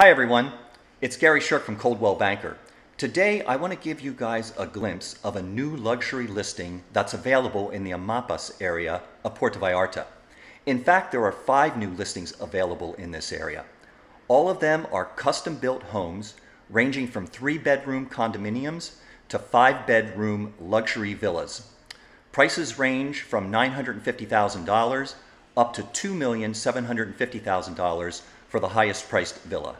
Hi everyone, it's Gary Shirk from Coldwell Banker. Today I want to give you guys a glimpse of a new luxury listing that's available in the Amapas area of Puerto Vallarta. In fact, there are five new listings available in this area. All of them are custom built homes ranging from three bedroom condominiums to five bedroom luxury villas. Prices range from $950,000 up to $2,750,000 for the highest priced villa.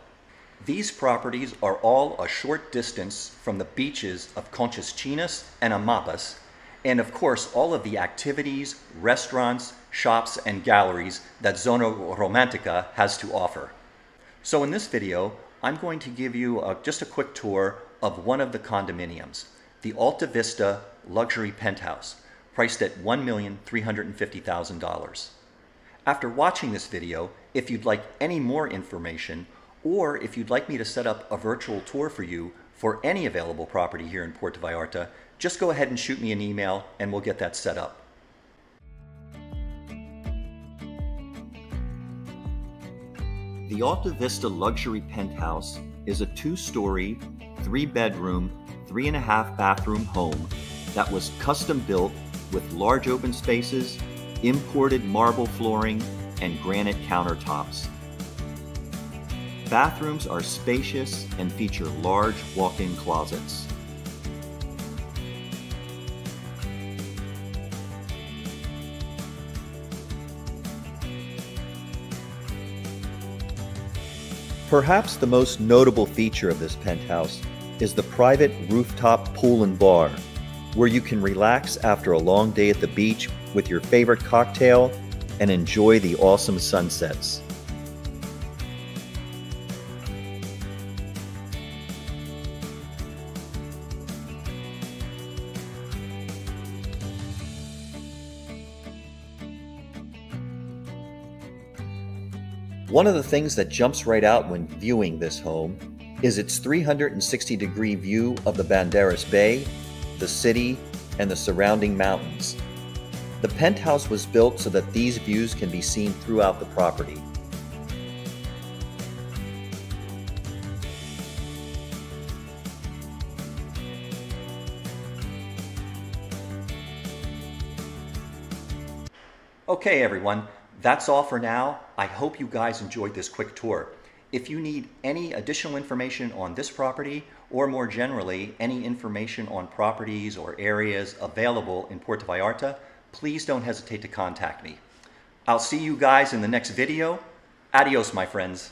These properties are all a short distance from the beaches of Conchas Chinas and Amapas, and of course all of the activities, restaurants, shops, and galleries that Zona Romantica has to offer. So in this video, I'm going to give you a, just a quick tour of one of the condominiums, the Alta Vista Luxury Penthouse, priced at $1,350,000. After watching this video, if you'd like any more information or if you'd like me to set up a virtual tour for you for any available property here in Puerto Vallarta, just go ahead and shoot me an email and we'll get that set up. The Alta Vista Luxury Penthouse is a two-story, three-bedroom, three-and-a-half bathroom home that was custom built with large open spaces, imported marble flooring, and granite countertops. Bathrooms are spacious and feature large walk-in closets. Perhaps the most notable feature of this penthouse is the private rooftop pool and bar, where you can relax after a long day at the beach with your favorite cocktail and enjoy the awesome sunsets. One of the things that jumps right out when viewing this home is its 360 degree view of the Banderas Bay, the city, and the surrounding mountains. The penthouse was built so that these views can be seen throughout the property. Okay, everyone, that's all for now. I hope you guys enjoyed this quick tour. If you need any additional information on this property, or more generally, any information on properties or areas available in Puerto Vallarta, please don't hesitate to contact me. I'll see you guys in the next video. Adios, my friends.